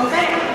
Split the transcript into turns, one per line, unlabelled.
Okay?